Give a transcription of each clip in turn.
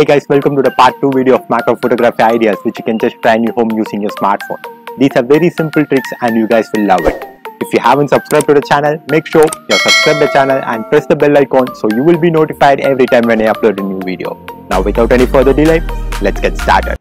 Hey guys, welcome to the part 2 video of macro photography ideas which you can just try in your home using your smartphone. These are very simple tricks and you guys will love it. If you haven't subscribed to the channel, make sure you subscribe the channel and press the bell icon so you will be notified every time when I upload a new video. Now without any further delay, let's get started.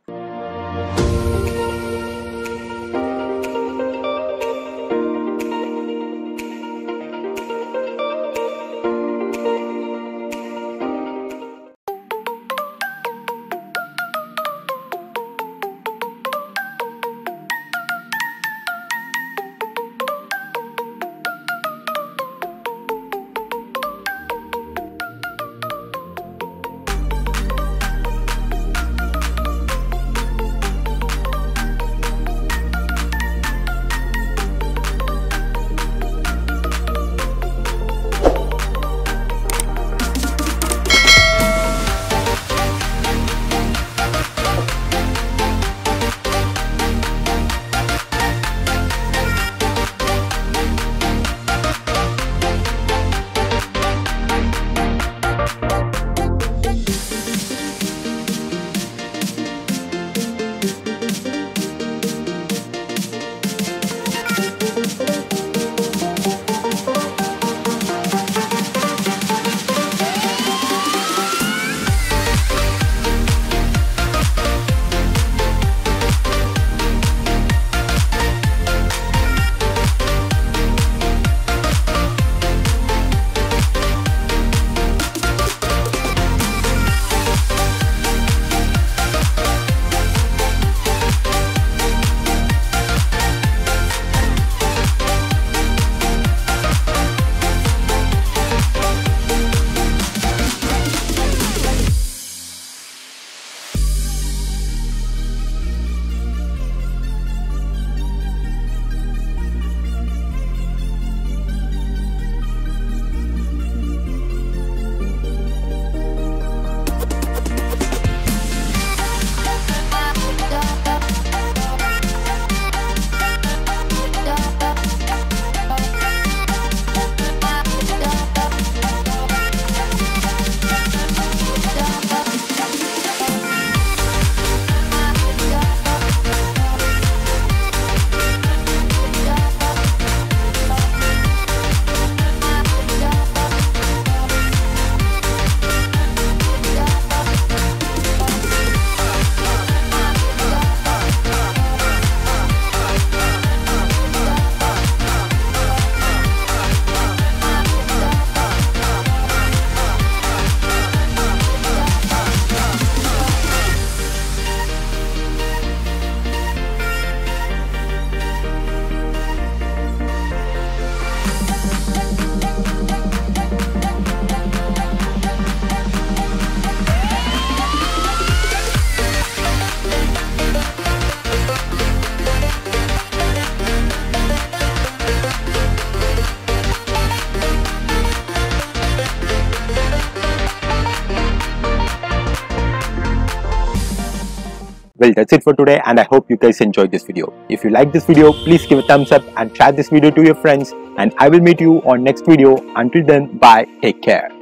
Well, that's it for today and I hope you guys enjoyed this video. If you like this video, please give a thumbs up and share this video to your friends and I will meet you on next video. Until then, bye, take care.